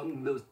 from the